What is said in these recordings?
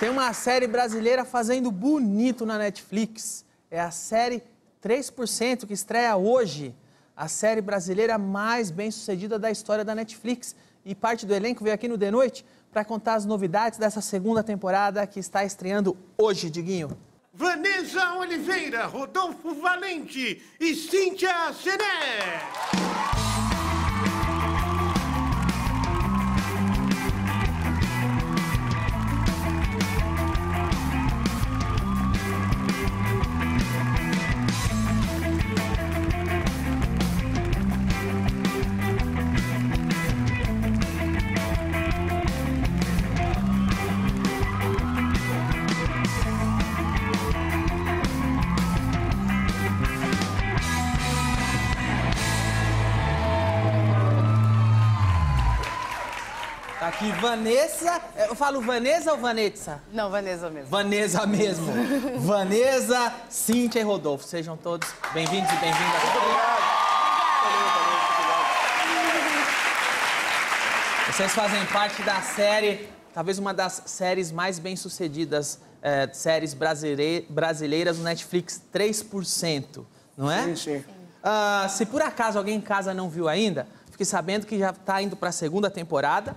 Tem uma série brasileira fazendo bonito na Netflix. É a série 3% que estreia hoje. A série brasileira mais bem sucedida da história da Netflix. E parte do elenco veio aqui no The Noite para contar as novidades dessa segunda temporada que está estreando hoje, Diguinho. Vanessa Oliveira, Rodolfo Valente e Cíntia Sené. Vanessa. Eu falo Vanessa ou Vanessa? Não, Vanessa mesmo. Vanessa mesmo. Vanessa, Cíntia e Rodolfo. Sejam todos bem-vindos e bem-vindas. Vocês fazem parte da série, talvez uma das séries mais bem-sucedidas, é, séries brasile- brasileiras no Netflix, 3%, não é? Sim, sim. Ah, se por acaso alguém em casa não viu ainda, fique sabendo que já está indo para a segunda temporada.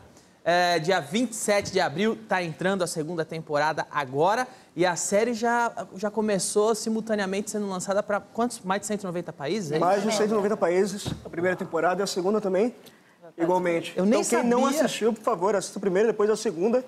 É, dia 27 de abril está entrando a segunda temporada agora e a série já, já começou simultaneamente sendo lançada para quantos? Mais de 190 países? é Mais de 190 países, a primeira temporada e a segunda também, igualmente. Eu nem então, quem não sabia. assistiu, por favor, assista a primeira, depois a segunda,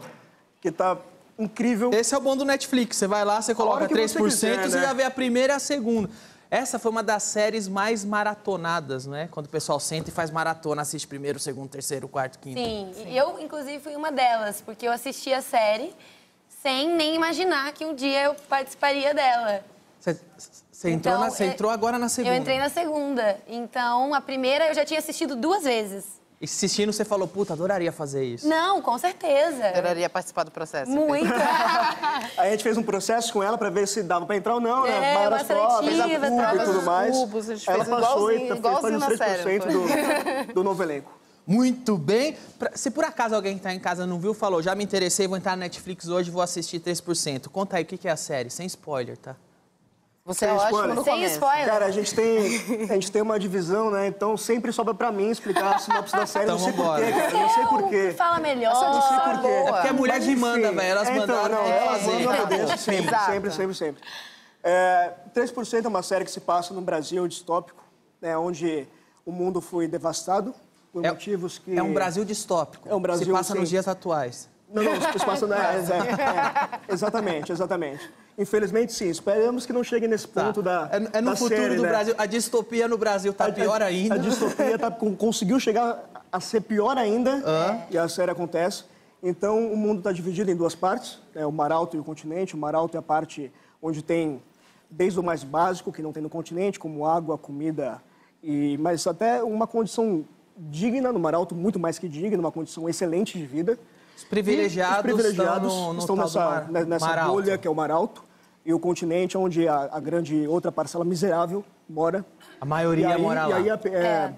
que tá incrível. Esse é o bom do Netflix. Você vai lá, você coloca hora que 3%, você quiser, né? já vê a primeira e a segunda. Essa foi uma das séries mais maratonadas, né? Quando o pessoal senta e faz maratona, assiste primeiro, segundo, terceiro, quarto, quinto. Sim, e eu, inclusive, fui uma delas, porque eu assisti a série sem nem imaginar que um dia eu participaria dela. Você, entrou, Então, na- é- entrou agora na segunda. Eu entrei na segunda. Então, a primeira eu já tinha assistido duas vezes. E assistindo, você falou, puta, adoraria fazer isso. Não, com certeza. Adoraria participar do processo. Muito. Aí a gente fez um processo com ela pra ver se dava pra entrar ou não, né? É, Várias uma provas, seletiva, a PUC e tudo mais. cubos, a gente ela fez passou e fez série, 3% do, do novo elenco. Muito bem. Pra- se por acaso alguém que tá em casa não viu, falou, já me interessei, vou entrar na Netflix hoje, vou assistir 3%. Conta aí, o que que é a série? Sem spoiler, tá? Você é Sem ótimo spoiler. no Sem começo. spoiler. Cara, a gente tem, a gente tem uma divisão, né? Então sempre sobra pra mim explicar a sinopse da série. Então não sei porquê, cara. Não sei porquê. Fala melhor. Essa dicção por quê. é É porque a mulher Mas, que manda, velho. Elas é, então, mandaram não, elas fazer. mandam sempre, sempre, sempre, sempre. É, 3% é uma série que se passa no Brasil distópico, né, onde o mundo foi devastado por É- motivos que... É um Brasil distópico. É um Brasil, Se passa sim. nos dias atuais. Não, não, se passa... Né, é, é, exatamente, exatamente. Infelizmente, sim. Esperamos que não chegue nesse Tá. ponto da é, é no da futuro série, do né? Brasil. A distopia no Brasil tá A- pior ainda. A distopia tá, con- conseguiu chegar a ser pior ainda, e a série acontece. Então, o mundo está dividido em duas partes, né, o mar alto e o continente. O mar alto é a parte onde tem desde o mais básico, que não tem no continente, como água, comida, e mas até uma condição digna no mar alto, muito mais que digna, uma condição excelente de vida. Os privilegiados, os privilegiados estão no, no estão nessa, mar, ne- nessa mar alto. bolha que é o mar alto. E o continente, onde a, a grande outra parcela miserável mora. A maioria e aí, mora e lá. aí a- é,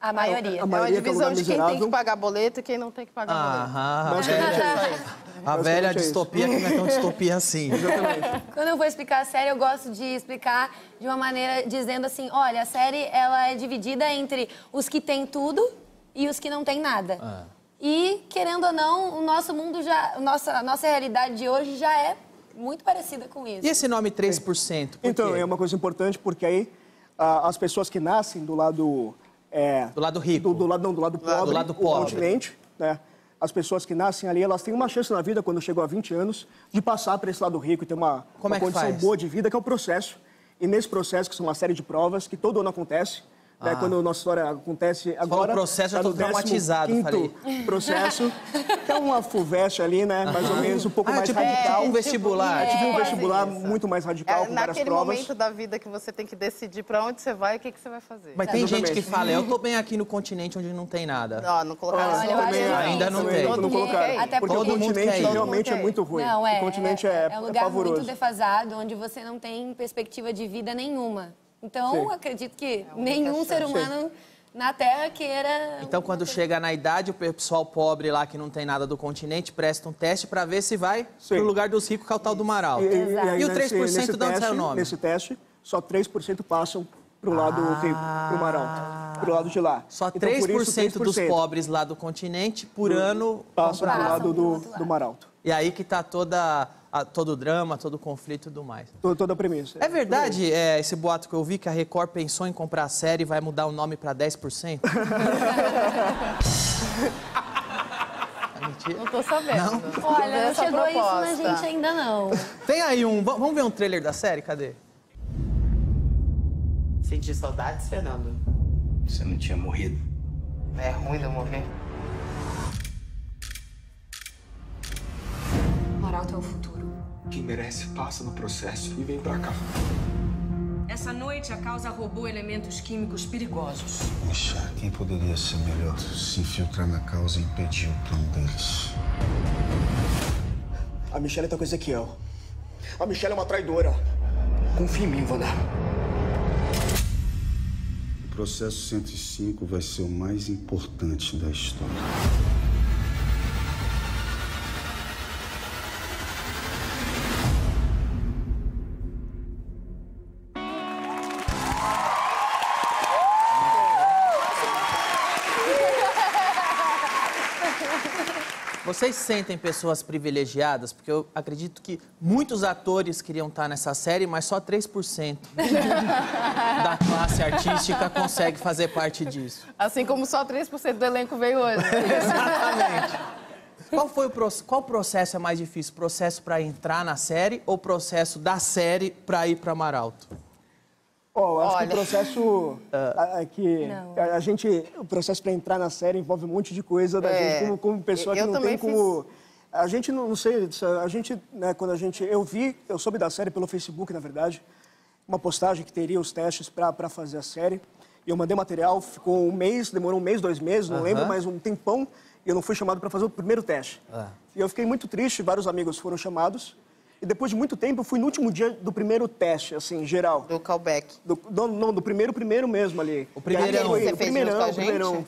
A maioria. a É uma maioria que é divisão lugar de quem tem que pagar boleto e quem não tem que pagar boleto. Aham. Basicamente é isso. A velha é distopia que não é tão distopia assim. Quando eu vou explicar a série, eu gosto de explicar de uma maneira dizendo assim, olha, a série ela é dividida entre os que têm tudo e os que não têm nada. Ah. E querendo ou não, o nosso mundo já, a nossa a nossa realidade de hoje já é muito parecida com isso. E esse nome 3%? Por Então, quê? é uma coisa importante porque aí ah, as pessoas que nascem do lado... é, Do lado rico. Do, do lado, não, do lado pobre, do lado pobre. continente, né? As pessoas que nascem ali, elas têm uma chance na vida, quando chegam a 20 anos, de passar para esse lado rico e ter uma, Como uma é condição faz? boa de vida, que é o processo. E nesse processo, que são uma série de provas, que todo ano acontece, né? quando a nossa história acontece agora... Ah. processo, eu tá tô no traumatizado, 15º processo, que é uma FUVEST ali, né? Mais ou menos, um pouco Ah, mais tipo, radical. tipo um vestibular. É, tipo um É, vestibular isso. muito mais radical, É com várias naquele provas. momento da vida que você tem que decidir pra onde você vai e o que, que você vai fazer. Mas tem gente Exatamente. que fala, eu tô bem aqui no continente onde não tem nada. Não, não colocaram eu Também, difícil. Ainda não tem. não Todo mundo colocaram. Até Porque Todo o continente realmente é muito ruim. Não, é, o continente é, é, é um é lugar muito defasado, onde você não tem perspectiva de vida nenhuma. Então, Sim. acredito que nenhum ser humano na terra queira. Então, quando chega na idade, o pessoal pobre lá que não tem nada do continente presta um teste para ver se vai Sim. pro lugar dos ricos, que é o tal do Maralto. Exato. aí E o nesse- 3% nesse de onde sai o teste- nome? Nesse teste, só 3% passam pro lado rico, pro Maralto, pro lado de lá. Ah. Só Então, 3%, por isso, dos pobres lá do continente, por ano, passam pro lado do, do Maralto. E aí que tá toda, a- todo o drama, todo o conflito e tudo mais. To- Toda a premissa. É verdade é, esse boato que eu vi que a Record pensou em comprar a série e vai mudar o nome para 10%? É. Não tô sabendo. Olha, não chegou isso na proposta. gente ainda não. Tem aí um. va- Vamos ver um trailer da série? Cadê? Senti saudades, Fernando. Você não tinha morrido. É ruim de eu morrer. É o futuro. Quem merece passa no processo e vem pra cá. Essa noite a causa roubou elementos químicos perigosos. Puxa, quem poderia ser melhor se infiltrar na causa e impedir o plano deles? A Michelle tá com Ezequiel. A Michelle é uma traidora. Confia em mim, Wanda. O processo 105 vai ser o mais importante da história. Vocês sentem pessoas privilegiadas? Porque eu acredito que muitos atores queriam estar nessa série, mas só 3% da classe artística consegue fazer parte disso. Assim como só 3% do elenco veio hoje. Exatamente. Qual foi o qual processo é mais difícil? Processo para entrar na série ou processo da série para ir para Maralto? Ó, eu acho que Olha. o processo a, a- que a, a gente, o processo para entrar na série envolve um monte de coisa da É. gente como, como pessoa Eu que não também tem como a gente não, não sei, a gente, né, quando a gente eu vi, eu soube da série pelo Facebook, na verdade, uma postagem que teria os testes para fazer a série. E eu mandei material, ficou um mês, demorou um mês, dois meses, não lembro, mas um tempão, e eu não fui chamado para fazer o primeiro teste. E eu fiquei muito triste, vários amigos foram chamados. E depois de muito tempo, eu fui no último dia do primeiro teste, assim, geral. Do callback. Do, do- não, do primeiro, primeiro mesmo ali. O primeirão. E aí Você o fez primeirão, junto com a o primeirão. gente?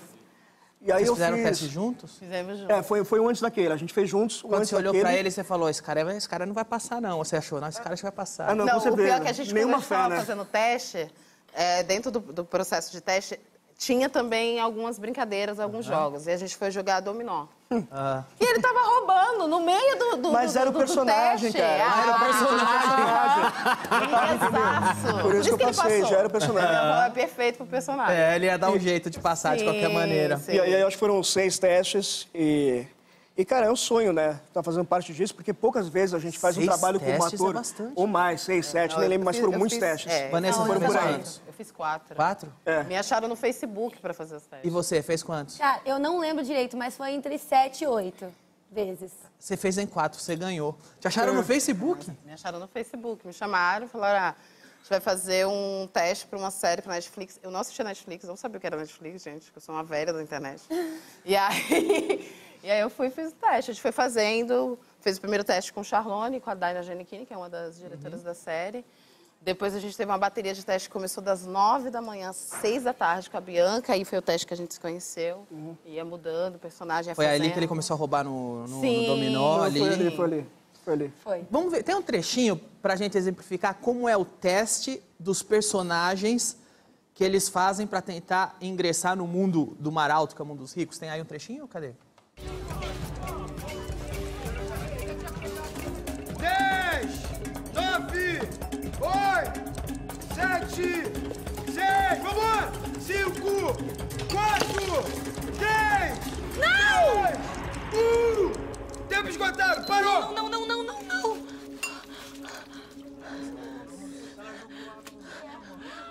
E aí Vocês eu fizeram o fiz... teste juntos? Fizemos junto. É, foi, foi um antes daquele. A gente fez juntos. um Quando antes você olhou daquele. para ele, você falou: esse cara, vai- esse cara não vai passar, não. Você achou, não, esse cara acho que vai passar. Ah, não, com o certeza. pior é que a gente, quando a gente fé, tava né? fazendo teste, é, dentro do, do processo de teste, tinha também algumas brincadeiras, alguns jogos. E a gente foi jogar dominó. Ah. E ele tava roubando no meio do, do Mas do- era o personagem, teste. cara. Ah, Era o personagem. Exato. Por isso que eu ele passei, passou. já era o personagem. É perfeito pro personagem. É, ele ia dar um jeito de passar de qualquer Sim, maneira. sim. E aí, eu acho que foram seis testes e... E, cara, é um sonho, né? Tá fazendo parte disso, porque poucas vezes a gente faz Seis um trabalho como testes é ator. bastante. Ou mais, seis, sete, Não, nem lembro, mas foram muitos fiz- testes. é, Vanessa, não, foram eu fiz por aí. quatro. Eu fiz quatro. Quatro? É. Me acharam no Facebook pra fazer os E testes. você, fez quantos? Cara, eu não lembro direito, mas foi entre 7 e 8 vezes. Você fez em quatro, você ganhou. Te acharam no Facebook? Me acharam no Facebook, me chamaram, falaram, ah, a gente vai fazer um teste para uma série para Netflix. Eu não assistia Netflix, não sabia o que era Netflix, gente, porque eu sou uma velha da internet. E aí, e aí eu fui e fiz o teste. A gente foi fazendo, fez o primeiro teste com Charlone, com a Daina Giannichini, que é uma das diretoras da série. Depois a gente teve uma bateria de teste que começou das nove da manhã às seis da tarde com a Bianca. Aí foi o teste que a gente se conheceu. Ia mudando, o personagem ia Foi ali fazendo. que ele começou a roubar no, no- no Sim. dominó Não, ali. Foi ali, foi ali. Foi ali. Foi. Vamos ver, tem um trechinho pra gente exemplificar como é o teste dos personagens que eles fazem pra tentar ingressar no mundo do Maralto, que é o mundo dos ricos. Tem aí um trechinho? Cadê? 8, 7, 6, vamos! 5, 4, 3, Não! 2, 1, tempo esgotado, parou! Não, não, não, não, não.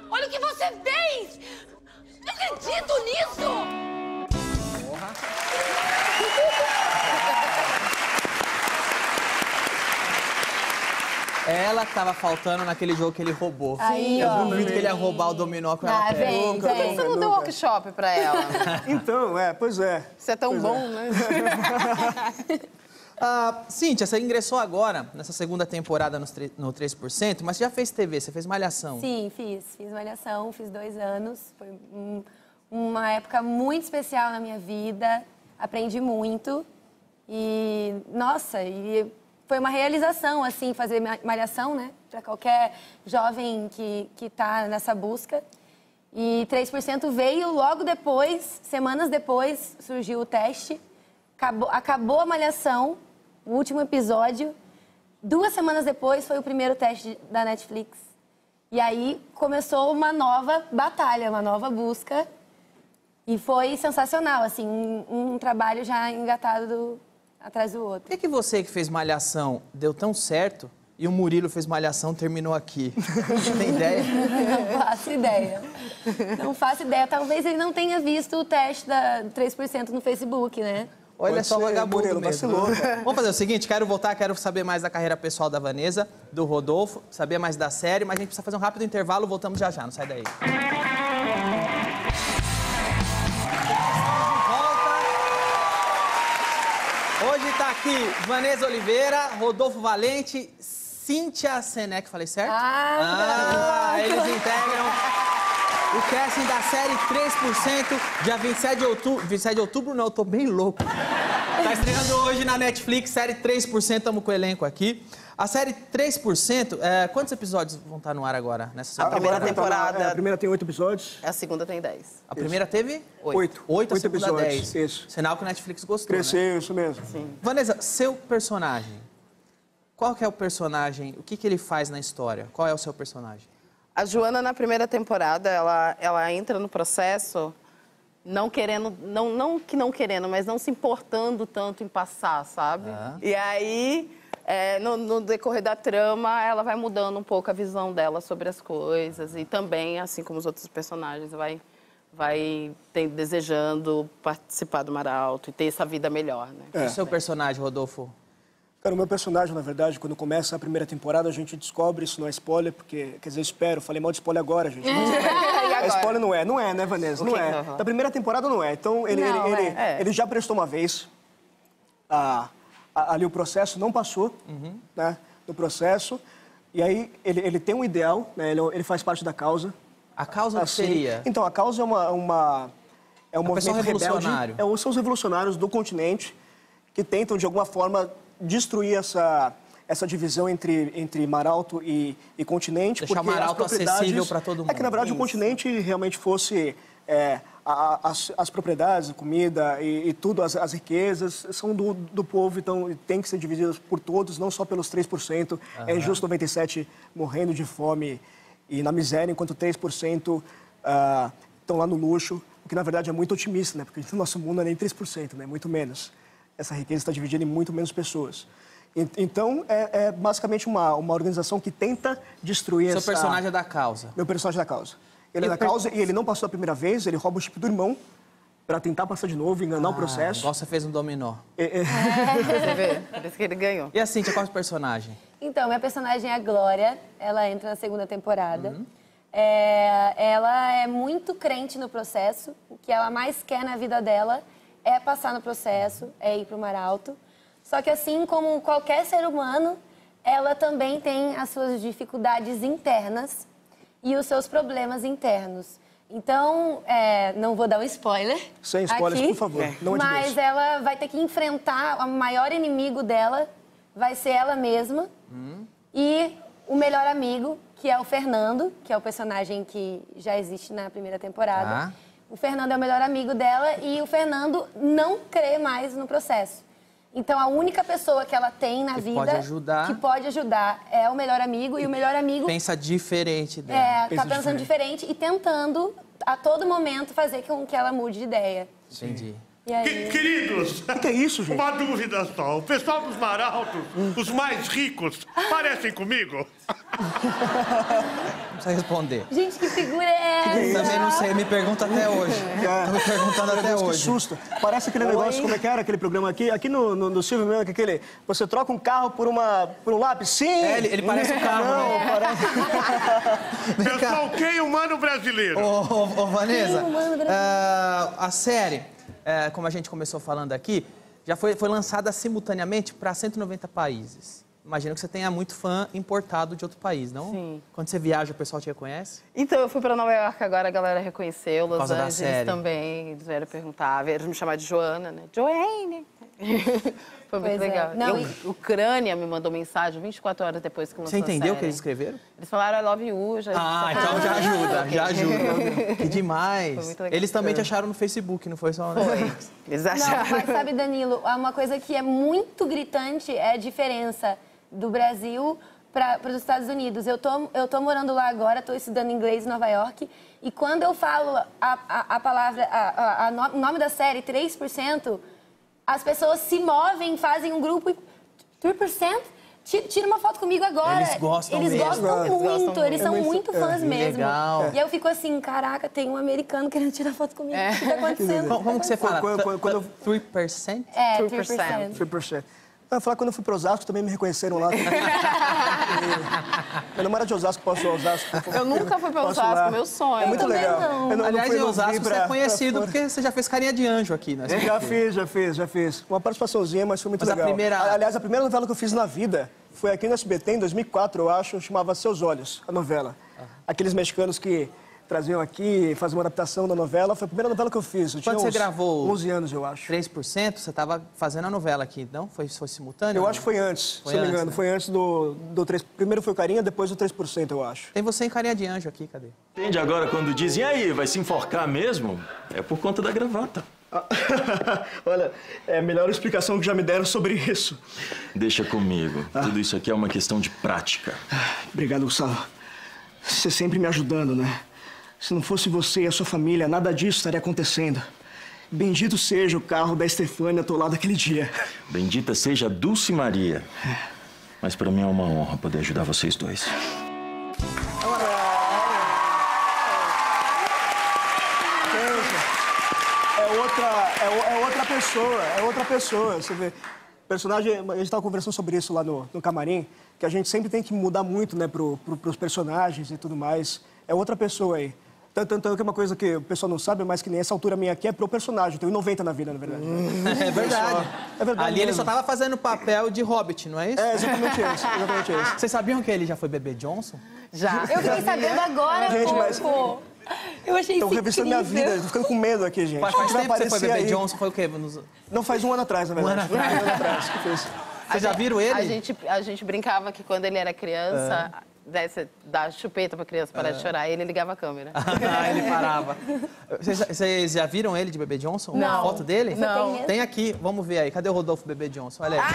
Olha o que você fez! Não acredito nisso! Ela que tava faltando naquele jogo que ele roubou. Aí, Eu ó. duvido que ele ia roubar o dominó com ela Ah, perto. vem, Por que vem. você não deu workshop para ela? Então, é, pois é. Você é tão bom, né? Ah, Cíntia, você ingressou agora, nessa segunda temporada no 3%, mas você já fez TV, você fez Malhação. Sim, fiz. Fiz malhação, fiz dois anos. Foi um, uma época muito especial na minha vida. Aprendi muito. E, nossa, e foi uma realização, assim, fazer ma- malhação, né? Para qualquer jovem que, que tá nessa busca. E 3% veio logo depois, semanas depois, surgiu o teste. Acabou, acabou a malhação, o último episódio. Duas semanas depois foi o primeiro teste da Netflix. E aí começou uma nova batalha, uma nova busca. E foi sensacional, assim, um, um trabalho já engatado do- atrás do outro. Por que, que você que fez Malhação deu tão certo e o Murilo fez Malhação terminou aqui? Tem ideia? Não faço ideia. Não faço ideia. Talvez ele não tenha visto o teste da 3% no Facebook, né? Olha Pode só o vagabundo Murilo, mesmo. vacilou, cara. Vamos fazer o seguinte, quero voltar, quero saber mais da carreira pessoal da Vanessa, do Rodolfo, saber mais da série, mas a gente precisa fazer um rápido intervalo, voltamos já já, não sai daí. Aqui Vanessa Oliveira, Rodolfo Valente, Cíntia Senec, falei certo? Ah, Ah, eles integram o casting da série 3%, dia 27 de outubro. 27 de outubro não, eu tô bem louco. Tá estreando hoje na Netflix, série 3%, estamos com o elenco aqui. A série 3%, é, quantos episódios vão estar no ar agora, nessa segunda primeira temporada? temporada. É, a primeira tem oito episódios. A segunda tem 10. A primeira teve? Oito. Oito, a Oito segunda episódios, 10. isso. Sinal que o Netflix gostou, né? Cresceu, isso mesmo. Vanessa, seu personagem, qual que é o personagem, o que, que ele faz na história? Qual é o seu personagem? A Joana, na primeira temporada, ela, ela entra no processo não querendo, não, não que não querendo, mas não se importando tanto em passar, sabe? E aí, é, no, no decorrer da trama, ela vai mudando um pouco a visão dela sobre as coisas. E também, assim como os outros personagens, vai, vai ter- desejando participar do Mar Alto e ter essa vida melhor, né? É. O seu personagem, Rodolfo? Cara, o meu personagem, na verdade, quando começa a primeira temporada, a gente descobre, isso não é spoiler, porque, quer dizer, espero, falei mal de spoiler agora, gente. É, é agora? spoiler não é, não é, né, Vanessa? Não é. Da primeira temporada não é. Então, ele, Não, ele, ele, é. ele já prestou uma vez, a- a- ali o processo não passou, né, no processo, e aí ele, ele tem um ideal, né, ele, ele faz parte da causa, A causa Assim, seria? Então, a causa é uma... uma é um A movimento rebelde. revolucionário. É, são os revolucionários do continente que tentam, de alguma forma, destruir essa, essa divisão entre, entre Maralto e, e continente. Deixar porque o Maralto as propriedades- acessível pra todo É que, na mundo. verdade, o continente realmente fosse... é, a- as, as propriedades, a comida e, e tudo, as, as riquezas, são do, do povo, então tem que ser divididas por todos, não só pelos 3%. É injusto 97 morrendo de fome e na miséria, enquanto 3% ah, estão lá no luxo, o que na verdade é muito otimista, né? Porque no nosso mundo é nem 3%, né? Muito menos. Essa riqueza está dividida em muito menos pessoas. En- Então, é, é basicamente uma, uma organização que tenta destruir Seu essa... personagem é da causa. Meu personagem é da causa. Ele é da per- causa e ele não passou a primeira vez, ele rouba o chip do irmão para tentar passar de novo, enganar o processo. Igual você fez um dominó. É, é, Você vê? Por isso que ele ganhou. E a Cíntia, qual é o personagem? Então, minha personagem é a Glória, ela entra na segunda temporada. É, ela é muito crente no processo, o que ela mais quer na vida dela é passar no processo, é ir para o Mar Alto. Só que assim como qualquer ser humano, ela também tem as suas dificuldades internas e os seus problemas internos. Então, é, não vou dar um spoiler. Sem spoilers, aqui, por favor. Não é de Mas Deus. ela vai ter que enfrentar o maior inimigo dela, vai ser ela mesma. E o melhor amigo, que é o Fernando, que é o personagem que já existe na primeira temporada. Tá. O Fernando é o melhor amigo dela e o Fernando não crê mais no processo. Então a única pessoa que ela tem na Que vida pode ajudar. que pode ajudar é o melhor amigo e o melhor amigo Pensa diferente dela. é, pensa tá pensando diferente. e tentando a todo momento fazer com que ela mude de ideia. Entendi. E aí... Queridos, O que é isso, gente? uma dúvida só. O pessoal dos Maraltos, os mais ricos, parecem comigo? Não precisa responder. Gente, que figura é essa? Também não sei, me pergunta até hoje. É. Tô me perguntando até Deus, que hoje. susto. Parece aquele negócio, como é que era aquele programa aqui? Aqui no, no, no Silvio mesmo, que aquele... Você troca um carro por, uma, por um lápis? Sim! É, ele- ele parece um carro, Não, né? parece... Eu sou o quem humano brasileiro. Ô, ô, ô, Vanessa, Sim, mano, Brasil. ah, a série, eh, como a gente começou falando aqui, já foi, foi lançada simultaneamente para 190 países. Imagino que você tenha muito fã importado de outro país, não? Sim. Quando você viaja, o pessoal te reconhece? Então, eu fui pra Nova York agora, a galera reconheceu. Los causa da Angeles série. também. Eles vieram perguntar, vieram me chamar de Joana, né? Joanne! Foi muito Pois é. legal. Não, E o Ucrânia me mandou mensagem 24 horas depois que lançou Você entendeu o que eles escreveram? Eles falaram I love you, já... Ah, então já ajuda, já ajuda. Que demais. Foi muito legal. Eles também te acharam no Facebook, não foi só... Foi. Eles Não, acharam. mas sabe, Danilo, uma coisa que é muito gritante é a diferença do Brasil para os Estados Unidos. Eu tô, eu tô morando lá agora, estou estudando inglês em Nova York, e quando eu falo a, a, a palavra, a, a- a no- o nome da série, 3%, as pessoas se movem, fazem um grupo e 3%? Ti- Tira uma foto comigo agora. Eles gostam Eles mesmo. gostam Eles muito, gostam eles muito. são É muito- muito é, fãs que mesmo. legal. E eu fico assim, caraca, tem um americano querendo tirar foto comigo. O que tá acontecendo? Como, como que você fala? Quando- quando- quando- 3%? É, 3%. 3%. 3%. Eu ia falar quando eu fui para Osasco, também me reconheceram lá. E Meu namorado de Osasco, posso ir a Osasco? Eu nunca fui pra ir Osasco, lá? meu sonho. É muito legal. não. Eu não- eu não Aliás, fui- em não Osasco vim você pra- é conhecido pra porque você já fez carinha de anjo aqui, né? Já fiz, já fiz, já fiz. Uma participaçãozinha, mas foi muito Mas a legal. primeira- Aliás, a primeira novela que eu fiz na vida foi aqui no SBT, em 2004, eu acho, chamava Seus Olhos, a novela. Aqueles mexicanos que traziam aqui, faziam uma adaptação da novela. Foi a primeira novela que eu fiz. Eu Quando você uns gravou 11 anos, eu acho. 3%, você estava fazendo a novela aqui, não? Foi, foi simultâneo? Eu acho que foi antes, Foi se eu não me engano. né? Foi antes do, do 3%. Primeiro foi o Carinha, depois o 3%, eu acho. Tem você em carinha de anjo aqui, cadê? Entende agora quando dizem, e aí, vai se enforcar mesmo? É por conta da gravata. Olha, é a melhor explicação que já me deram sobre isso. Deixa comigo. Tudo isso aqui é uma questão de prática. Obrigado, Gustavo. Você sempre me ajudando, né? Se não fosse você e a sua família, nada disso estaria acontecendo. Bendito seja o carro da Estefânia atolado aquele dia. Bendita seja a Dulce Maria. Mas pra mim é uma honra poder ajudar vocês dois. É outra, é, é outra pessoa, é outra pessoa. Você vê. Personagem, a gente estava conversando sobre isso lá no, no camarim, que a gente sempre tem que mudar muito, né, pro, pro, pros personagens e tudo mais. É outra pessoa aí. Tanto, tanto que é uma coisa que o pessoal não sabe, mas que nem essa altura minha aqui é pro personagem. Eu tenho 90 na vida, na verdade. É verdade. É verdade Ali ele mesmo. só tava fazendo papel de hobbit, não é isso? É exatamente isso, exatamente isso. Vocês sabiam que ele já foi bebê Johnson? Já. Eu fiquei sabendo agora, Gente, mas-. Eu achei Estão revistando minha vida, tô ficando com medo aqui, gente. Faz, Quem faz tempo que você foi aparecer bebê aí- Johnson, foi o quê? Nos- Não, faz um ano atrás, na verdade. Um ano atrás. Um ano atrás que fez. Vocês já viram ele? A gente, a gente brincava que quando ele era criança, É. desse, dar chupeta pra criança parar de chorar, ele ligava a câmera. Ah, ele parava. Vocês, vocês já viram ele de bebê Johnson? Uma Não. foto dele? Não. Tem aqui, vamos ver aí. Cadê o Rodolfo bebê Johnson? Olha aí.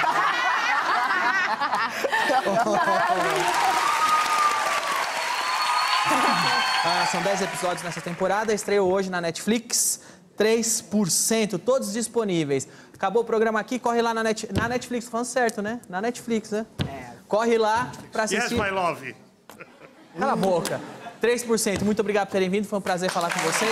Ah, são 10 episódios nessa temporada, estreou hoje na Netflix. 3%, todos disponíveis. Acabou o programa aqui, corre lá na, Net, na Netflix, falando certo, né? Na Netflix, né? Corre lá pra Yes, assistir. my love. Cala a boca. 3%. Muito obrigado por terem vindo, foi um prazer falar com vocês.